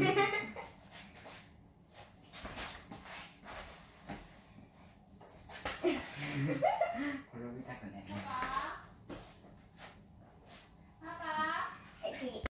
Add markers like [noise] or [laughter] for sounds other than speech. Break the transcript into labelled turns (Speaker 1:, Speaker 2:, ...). Speaker 1: Yeah. [laughs]